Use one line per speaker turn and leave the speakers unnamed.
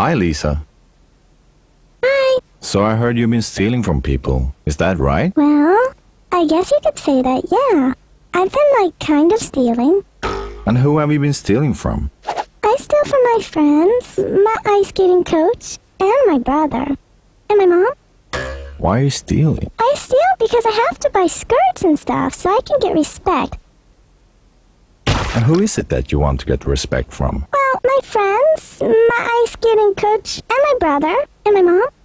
Hi, Liza.
Hi.
So I heard you've been stealing from people. Is that right?
Well, I guess you could say that, yeah. I've been, like, kind of stealing.
And who have you been stealing from?
I steal from my friends, my ice skating coach, and my brother. And my mom.
Why are you stealing?
I steal because I have to buy skirts and stuff so I can get respect.
And who is it that you want to get respect from?
Well, my friends, getting Coach. And my brother. And my mom.